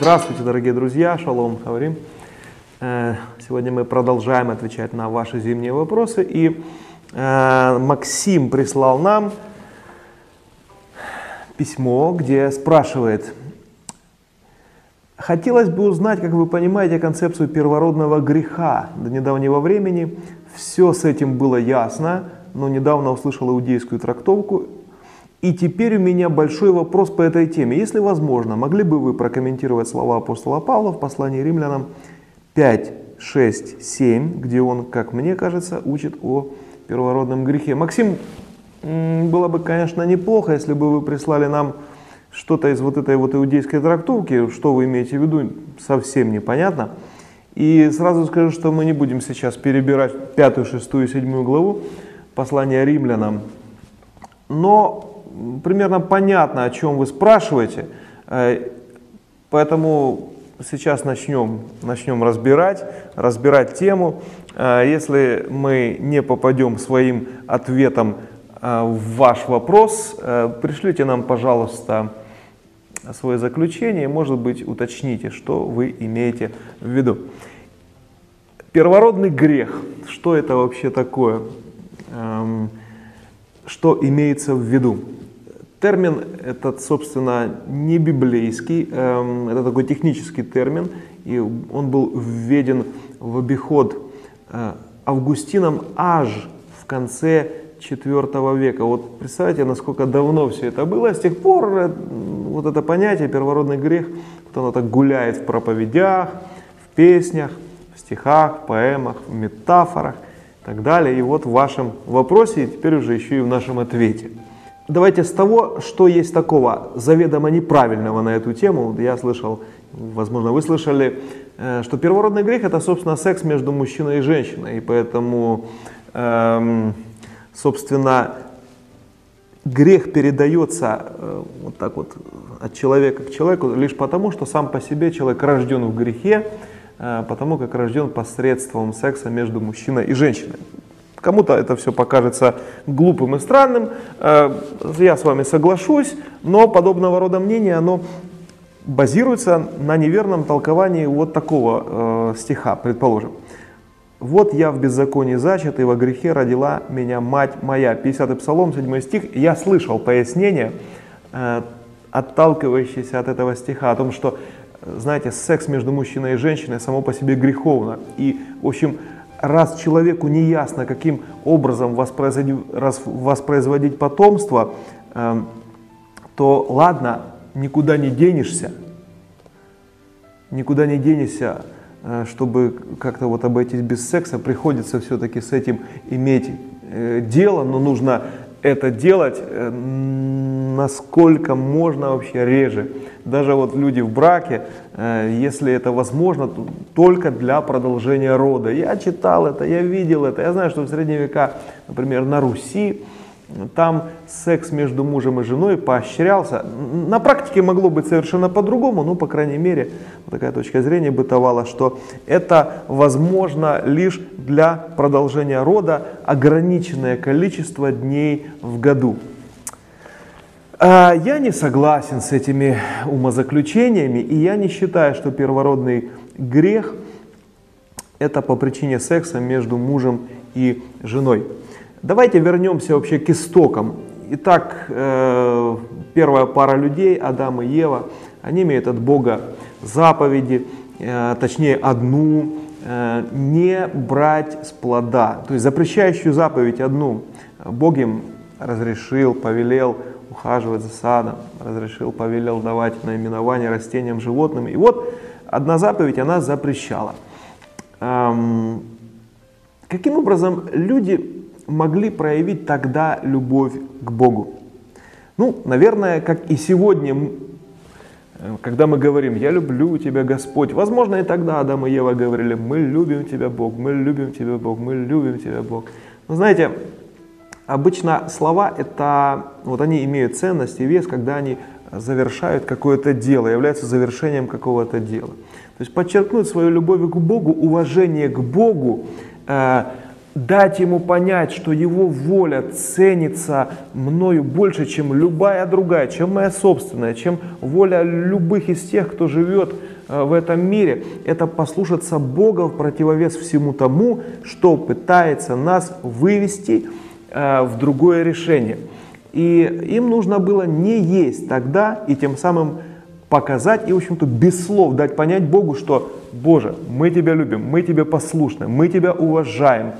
Здравствуйте, дорогие друзья, шалом, говорим. Э, сегодня мы продолжаем отвечать на ваши зимние вопросы. И э, Максим прислал нам письмо, где спрашивает, Хотелось бы узнать, как вы понимаете концепцию первородного греха. До недавнего времени все с этим было ясно, но недавно услышал иудейскую трактовку. И теперь у меня большой вопрос по этой теме. Если возможно, могли бы вы прокомментировать слова апостола Павла в послании римлянам 5, 6, 7, где он, как мне кажется, учит о первородном грехе. Максим, было бы, конечно, неплохо, если бы вы прислали нам что-то из вот этой вот иудейской трактовки, что вы имеете в виду, совсем непонятно. И сразу скажу, что мы не будем сейчас перебирать пятую, шестую, седьмую главу послания римлянам. Но примерно понятно, о чем вы спрашиваете. Э, поэтому сейчас начнем, начнем разбирать, разбирать тему. Э, если мы не попадем своим ответом э, в ваш вопрос, пришлите нам, пожалуйста, свое заключение, может быть, уточните, что вы имеете в виду. Первородный грех, что это вообще такое? Эм, что имеется в виду? Термин этот, собственно, не библейский, эм, это такой технический термин, и он был введен в обиход э, Августином аж в конце IV века. Вот представьте, насколько давно все это было. С тех пор э, вот это понятие первородный грех, вот оно так гуляет в проповедях, в песнях, в стихах, поэмах, в метафорах и так далее. И вот в вашем вопросе, и теперь уже еще и в нашем ответе. Давайте с того, что есть такого заведомо неправильного на эту тему. Я слышал, возможно, вы слышали, э, что первородный грех это, собственно, секс между мужчиной и женщиной. И поэтому эм, собственно, грех передается э, вот так вот от человека к человеку лишь потому, что сам по себе человек рожден в грехе, э, потому как рожден посредством секса между мужчиной и женщиной. Кому-то это все покажется глупым и странным, э, я с вами соглашусь, но подобного рода мнение, оно базируется на неверном толковании вот такого стиха, предположим. «Вот я в беззаконии зачат, и во грехе родила меня мать моя». 50-й Псалом, 7 стих. Я слышал пояснение, э, отталкивающееся от этого стиха, о том, что, знаете, секс между мужчиной и женщиной само по себе греховно. И, в общем, раз человеку не ясно, каким образом воспроизводить, воспроизводить потомство, э, то ладно, никуда не денешься, никуда не денешься Э, чтобы как-то вот обойтись без секса, приходится все-таки с этим иметь э, дело, но нужно это делать э, насколько можно вообще реже. Даже вот люди в браке, если это возможно, то только для продолжения рода. Я читал это, я видел это. Я знаю, что в средние века, например, на Руси, там секс между мужем и женой поощрялся. На практике могло быть совершенно по-другому, но, по крайней мере, такая точка зрения бытовала, что это возможно лишь для продолжения рода ограниченное количество дней в году. А, я не согласен с этими умозаключениями, и я не считаю, что первородный грех – это по причине секса между мужем и женой. Давайте вернемся вообще к истокам. Итак, э, первая пара людей, Адам и Ева, они имеют от Бога заповеди, э, точнее одну, э, не брать с плода. То есть запрещающую заповедь одну Бог им разрешил, повелел ухаживать за садом, разрешил, повелел давать наименование растениям, животным. И вот одна заповедь она запрещала. Эм, каким образом люди могли проявить тогда любовь к Богу? Ну, наверное, как и сегодня, э, когда мы говорим «Я люблю тебя, Господь», возможно, и тогда Адам и Ева говорили «Мы любим тебя, Бог, мы любим тебя, Бог, мы любим тебя, Бог». Но знаете, обычно слова это, вот они имеют ценность и вес, когда они завершают какое-то дело, являются завершением какого-то дела. То есть подчеркнуть свою любовь к Богу, уважение к Богу, э, дать ему понять, что его воля ценится мною больше, чем любая другая, чем моя собственная, чем воля любых из тех, кто живет э, в этом мире, это послушаться Бога в противовес всему тому, что пытается нас вывести э, в другое решение. И им нужно было не есть тогда и тем самым показать и, в общем-то, без слов дать понять Богу, что, Боже, мы Тебя любим, мы Тебе послушны, мы Тебя уважаем,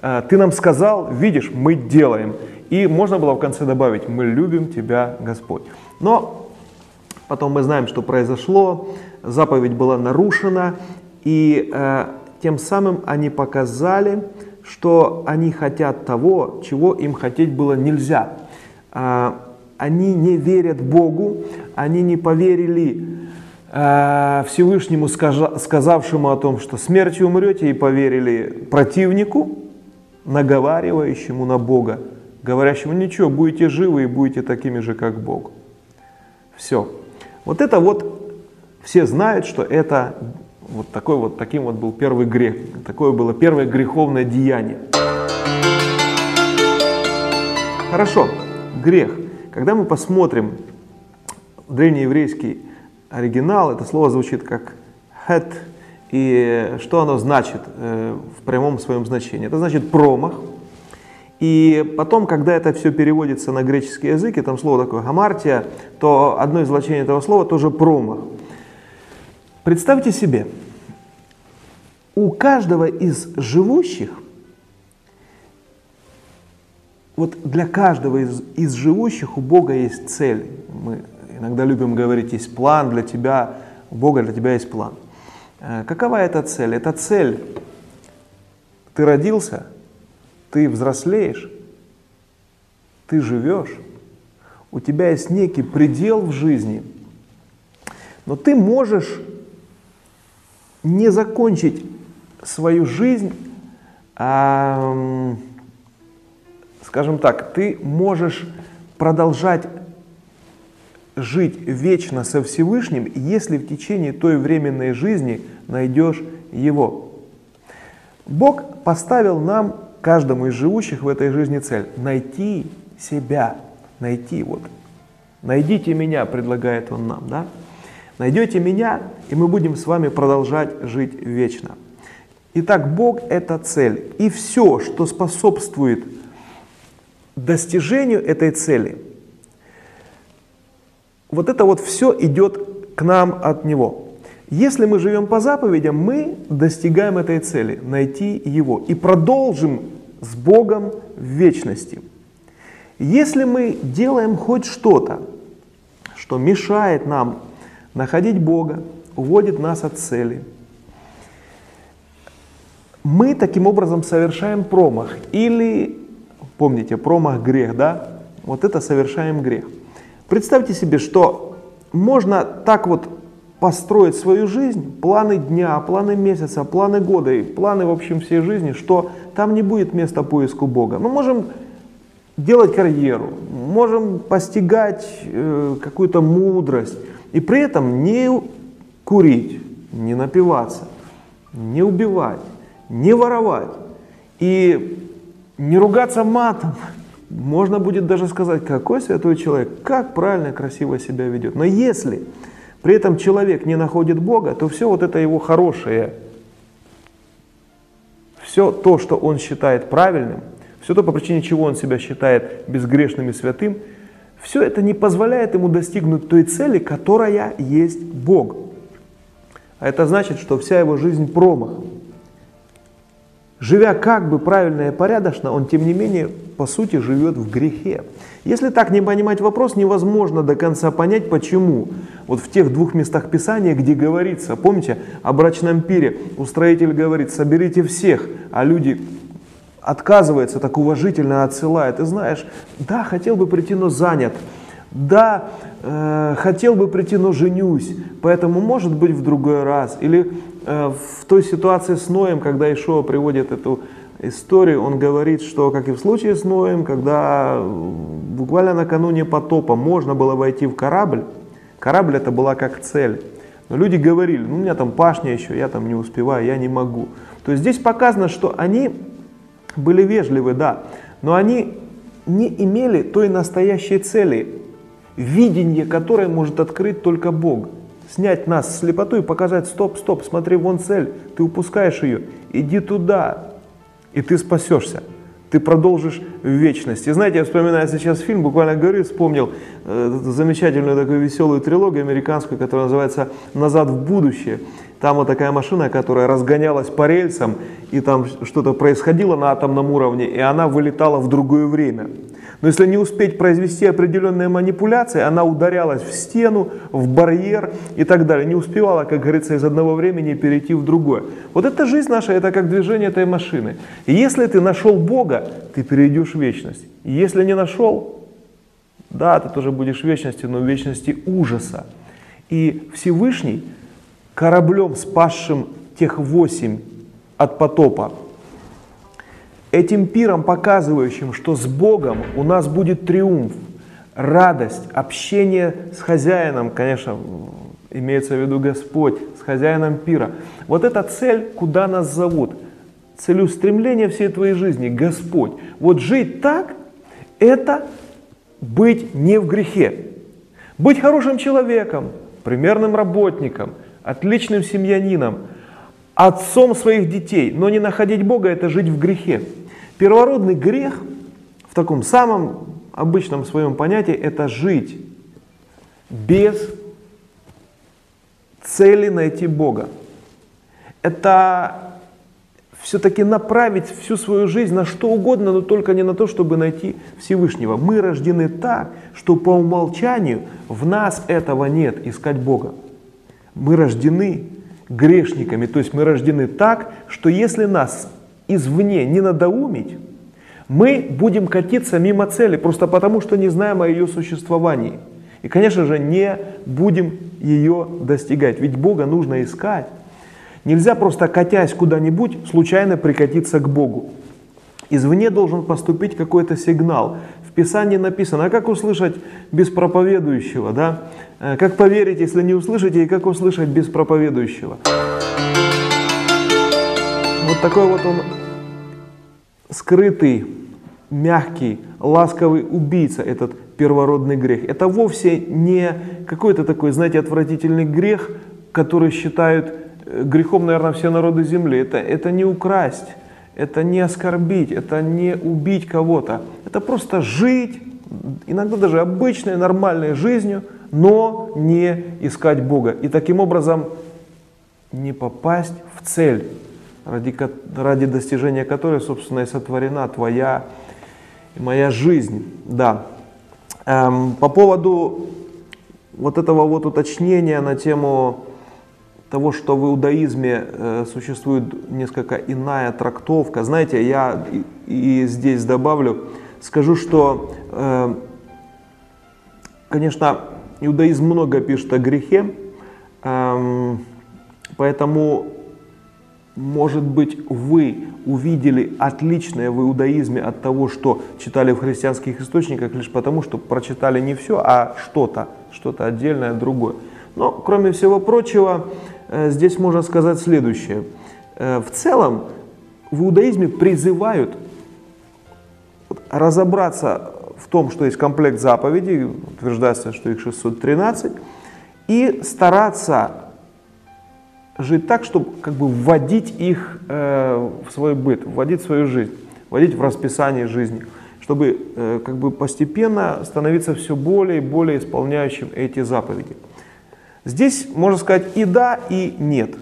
ты нам сказал, видишь, мы делаем. И можно было в конце добавить, мы любим Тебя, Господь. Но потом мы знаем, что произошло, заповедь была нарушена, и э, тем самым они показали, что они хотят того, чего им хотеть было нельзя. Э, они не верят Богу, они не поверили э, Всевышнему, сказавшему о том, что смертью умрете, и поверили противнику, наговаривающему на Бога, говорящему, ничего, будете живы и будете такими же, как Бог. Все. Вот это вот, все знают, что это вот такой вот, таким вот был первый грех, такое было первое греховное деяние. Хорошо, грех. Когда мы посмотрим древнееврейский оригинал, это слово звучит как хет, и что оно значит э, в прямом своем значении? Это значит промах. И потом, когда это все переводится на греческий язык, и там слово такое гамартия, то одно из значений этого слова тоже промах. Представьте себе, у каждого из живущих, вот для каждого из, из живущих у Бога есть цель. Мы иногда любим говорить, есть план для тебя, у Бога для тебя есть план – какова эта цель? Эта цель, ты родился, ты взрослеешь, ты живешь, у тебя есть некий предел в жизни, но ты можешь не закончить свою жизнь, а, скажем так, ты можешь продолжать жить вечно со Всевышним, если в течение той временной жизни найдешь Его. Бог поставил нам, каждому из живущих в этой жизни цель – найти себя, найти вот. Найдите меня, предлагает Он нам, да? Найдете меня, и мы будем с вами продолжать жить вечно. Итак, Бог – это цель. И все, что способствует достижению этой цели – вот это вот все идет к нам от Него. Если мы живем по заповедям, мы достигаем этой цели, найти Его и продолжим с Богом в вечности. Если мы делаем хоть что-то, что мешает нам находить Бога, уводит нас от цели, мы таким образом совершаем промах. Или, помните, промах грех, да? Вот это совершаем грех. Представьте себе, что можно так вот построить свою жизнь, планы дня, планы месяца, планы года и планы, в общем, всей жизни, что там не будет места поиску Бога. Мы можем делать карьеру, можем постигать э, какую-то мудрость и при этом не курить, не напиваться, не убивать, не воровать и не ругаться матом, можно будет даже сказать, какой святой человек, как правильно, красиво себя ведет. Но если при этом человек не находит Бога, то все вот это его хорошее, все то, что он считает правильным, все то, по причине чего он себя считает безгрешным и святым, все это не позволяет ему достигнуть той цели, которая есть Бог. А это значит, что вся его жизнь промах. Живя как бы правильно и порядочно, он тем не менее по сути живет в грехе. Если так не понимать вопрос, невозможно до конца понять, почему. Вот в тех двух местах Писания, где говорится, помните, о брачном пире, устроитель говорит, соберите всех, а люди отказываются, так уважительно отсылает. Ты знаешь, да, хотел бы прийти, но занят. Да, э, хотел бы прийти, но женюсь, поэтому может быть в другой раз. Или э, в той ситуации с Ноем, когда Ишуа приводит эту историю, он говорит, что как и в случае с Ноем, когда буквально накануне потопа можно было войти в корабль, корабль это была как цель. Но люди говорили, ну у меня там пашня еще, я там не успеваю, я не могу. То есть здесь показано, что они были вежливы, да, но они не имели той настоящей цели, видение которой может открыть только Бог. Снять нас с слепоту и показать, стоп, стоп, смотри, вон цель, ты упускаешь ее, иди туда, и ты спасешься ты продолжишь в вечности. Знаете, я вспоминаю сейчас фильм, буквально говорю, вспомнил э, замечательную такую веселую трилогию американскую, которая называется «Назад в будущее». Там вот такая машина, которая разгонялась по рельсам, и там что-то происходило на атомном уровне, и она вылетала в другое время. Но если не успеть произвести определенные манипуляции, она ударялась в стену, в барьер и так далее. Не успевала, как говорится, из одного времени перейти в другое. Вот эта жизнь наша, это как движение этой машины. И если ты нашел Бога, ты перейдешь в вечность. И если не нашел, да, ты тоже будешь в вечности, но в вечности ужаса. И Всевышний кораблем, спасшим тех восемь от потопа, этим пиром, показывающим, что с Богом у нас будет триумф, радость, общение с хозяином, конечно, имеется в виду Господь, с хозяином пира. Вот эта цель, куда нас зовут, целеустремление всей твоей жизни, Господь. Вот жить так, это быть не в грехе. Быть хорошим человеком, примерным работником, отличным семьянином, отцом своих детей, но не находить Бога – это жить в грехе. Первородный грех в таком самом обычном своем понятии – это жить без цели найти Бога. Это все-таки направить всю свою жизнь на что угодно, но только не на то, чтобы найти Всевышнего. Мы рождены так, что по умолчанию в нас этого нет, искать Бога. Мы рождены грешниками, то есть мы рождены так, что если нас извне не надоумить, мы будем катиться мимо цели, просто потому что не знаем о ее существовании. И, конечно же, не будем ее достигать. Ведь Бога нужно искать. Нельзя просто катясь куда-нибудь случайно прикатиться к Богу. Извне должен поступить какой-то сигнал. В Писании написано, а как услышать без проповедующего, да? Э, как поверить, если не услышите, и как услышать без проповедующего? Вот такой вот он скрытый, мягкий, ласковый убийца, этот первородный грех. Это вовсе не какой-то такой, знаете, отвратительный грех, который считают э, грехом, наверное, все народы земли. Это, это не украсть, это не оскорбить, это не убить кого-то. Это просто жить, иногда даже обычной, нормальной жизнью, но не искать Бога. И таким образом не попасть в цель ради, ради достижения которой, собственно, и сотворена твоя и моя жизнь. Да. Эм, по поводу вот этого вот уточнения на тему того, что в иудаизме э, существует несколько иная трактовка. Знаете, я и, и здесь добавлю, скажу, что, э, конечно, иудаизм много пишет о грехе, э, поэтому может быть, вы увидели отличное в иудаизме от того, что читали в христианских источниках, лишь потому, что прочитали не все, а что-то, что-то отдельное, другое. Но, кроме всего прочего, э, здесь можно сказать следующее. Э, в целом, в иудаизме призывают разобраться в том, что есть комплект заповедей, утверждается, что их 613, и стараться жить так, чтобы как бы вводить их э, в свой быт, вводить в свою жизнь, вводить в расписание жизни, чтобы э, как бы постепенно становиться все более и более исполняющим эти заповеди. Здесь можно сказать и да, и нет.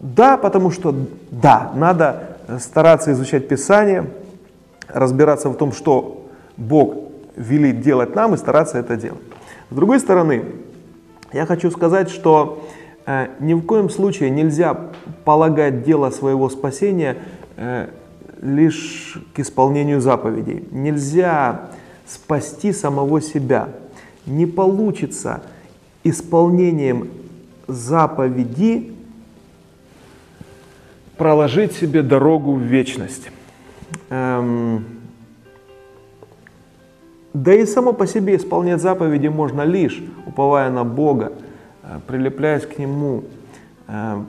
Да, потому что да, надо стараться изучать Писание, разбираться в том, что Бог велит делать нам и стараться это делать. С другой стороны, я хочу сказать, что Э, ни в коем случае нельзя полагать дело своего спасения э, лишь к исполнению заповедей. Нельзя спасти самого себя. Не получится исполнением заповеди проложить себе дорогу в вечность. Эм, да и само по себе исполнять заповеди можно лишь, уповая на Бога, Э, прилепляясь к нему, э,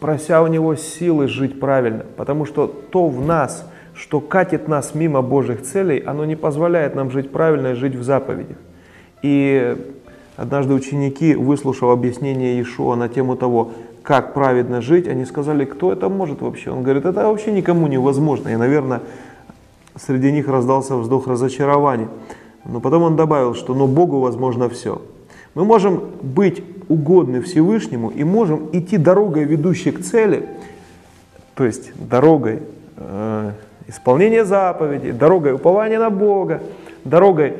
прося у Него силы жить правильно, потому что то в нас, что катит нас мимо Божьих целей, оно не позволяет нам жить правильно и жить в заповедях. И однажды ученики, выслушав объяснение Иешуа на тему того, как праведно жить, они сказали, кто это может вообще? Он говорит, это вообще никому невозможно. И, наверное, среди них раздался вздох разочарования. Но потом он добавил, что но Богу возможно все. Мы можем быть угодны Всевышнему и можем идти дорогой, ведущей к цели, то есть дорогой э, исполнения заповедей, дорогой упования на Бога, дорогой,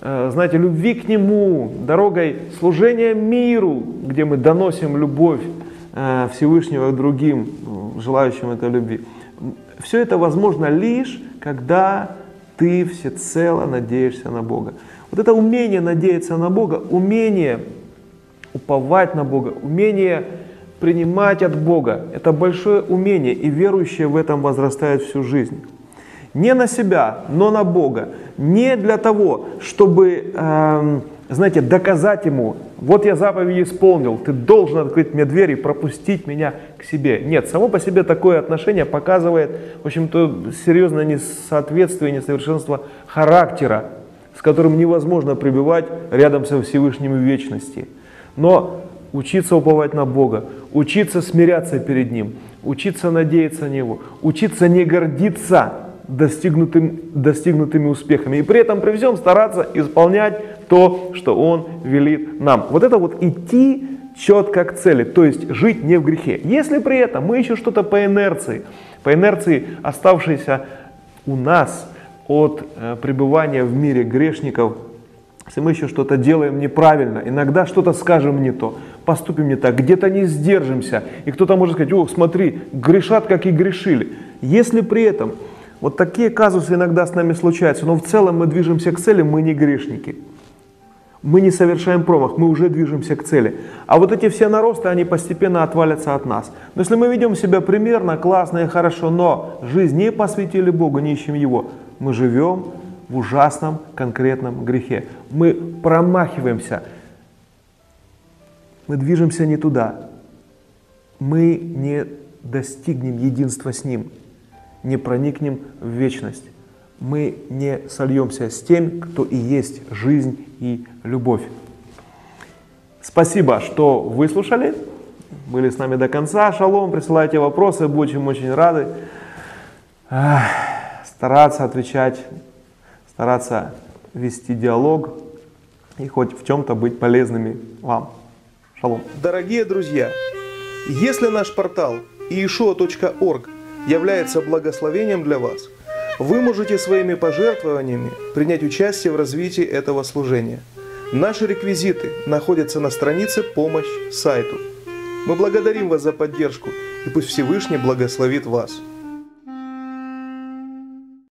э, знаете, любви к Нему, дорогой служения миру, где мы доносим любовь э, Всевышнего к другим, желающим этой любви. Все это возможно лишь, когда ты всецело надеешься на Бога. Вот это умение надеяться на Бога, умение уповать на Бога, умение принимать от Бога, это большое умение, и верующие в этом возрастают всю жизнь. Не на себя, но на Бога. Не для того, чтобы, э, знаете, доказать Ему, вот я заповеди исполнил, ты должен открыть мне дверь и пропустить меня к себе. Нет, само по себе такое отношение показывает, в общем-то, серьезное несоответствие, несовершенство характера, с которым невозможно пребывать рядом со Всевышним в вечности. Но учиться уповать на Бога, учиться смиряться перед Ним, учиться надеяться на Него, учиться не гордиться достигнутым, достигнутыми успехами. И при этом при всем стараться исполнять то, что Он велит нам. Вот это вот идти четко к цели, то есть жить не в грехе. Если при этом мы еще что-то по инерции, по инерции оставшейся у нас от э, пребывания в мире грешников, если мы еще что-то делаем неправильно, иногда что-то скажем не то, поступим не так, где-то не сдержимся, и кто-то может сказать, ох, смотри, грешат, как и грешили. Если при этом вот такие казусы иногда с нами случаются, но в целом мы движемся к цели, мы не грешники. Мы не совершаем промах, мы уже движемся к цели. А вот эти все наросты, они постепенно отвалятся от нас. Но если мы ведем себя примерно, классно и хорошо, но жизнь не посвятили Богу, не ищем Его, мы живем в ужасном конкретном грехе. Мы промахиваемся, мы движемся не туда, мы не достигнем единства с Ним не проникнем в вечность. Мы не сольемся с тем, кто и есть жизнь и любовь. Спасибо, что выслушали, были с нами до конца. Шалом, присылайте вопросы, будем очень рады. Стараться отвечать, стараться вести диалог и хоть в чем-то быть полезными вам. Шалом. Дорогие друзья, если наш портал ieshua.org является благословением для вас, вы можете своими пожертвованиями принять участие в развитии этого служения. Наши реквизиты находятся на странице «Помощь» сайту. Мы благодарим вас за поддержку, и пусть Всевышний благословит вас.